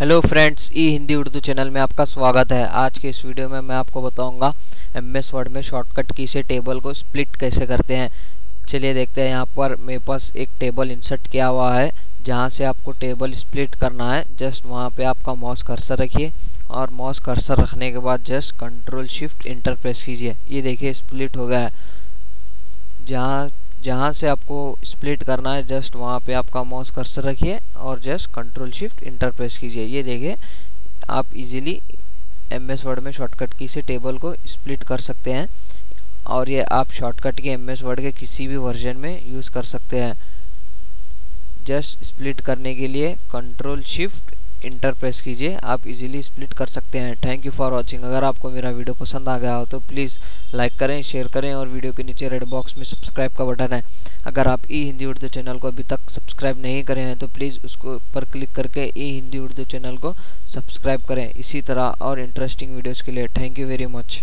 Hello friends E Hindi Urdu channel में आपका स्वागत है। आज के इस वीडियो में मैं आपको बताऊँगा एम एस वर्ड में शॉर्टकट की से टेबल को स्प्लिट कैसे करते हैं। चलिए देखते हैं, यहाँ पर मेरे पास एक टेबल इंसर्ट किया हुआ है, जहाँ से आपको टेबल स्प्लिट करना है। जस्ट वहाँ पे आपका माउस कर्सर रखिए और माउस कर्सर रखने के बाद just control shift enter press कीजिए। ये देखिए स्प्लिट हो गया है। जहाँ जहाँ से आपको स्प्लिट करना है जस्ट वहाँ पे आपका माउस कर्सर रखिए और just control shift enter press कीजिए। ये देखिए, आप इजीली एम एस वर्ड में शॉर्टकट की से टेबल को स्प्लिट कर सकते हैं और ये आप शॉर्टकट के एम एस वर्ड के किसी भी वर्जन में यूज़ कर सकते हैं। जस्ट स्प्लिट करने के लिए कंट्रोल शिफ्ट इंटर प्रेस कीजिए। आप इजीली स्प्लिट कर सकते हैं। थैंक यू फॉर वाचिंग अगर आपको मेरा वीडियो पसंद आ गया हो तो प्लीज़ लाइक करें शेयर करें और वीडियो के नीचे रेड बॉक्स में सब्सक्राइब का बटन है। अगर आप ई हिंदी उर्दू चैनल को अभी तक सब्सक्राइब नहीं करें हैं तो प्लीज़ उसको पर क्लिक करके ई हिंदी उर्दू चैनल को सब्सक्राइब करें। इसी तरह और इंटरेस्टिंग वीडियोज़ के लिए। Thank you very much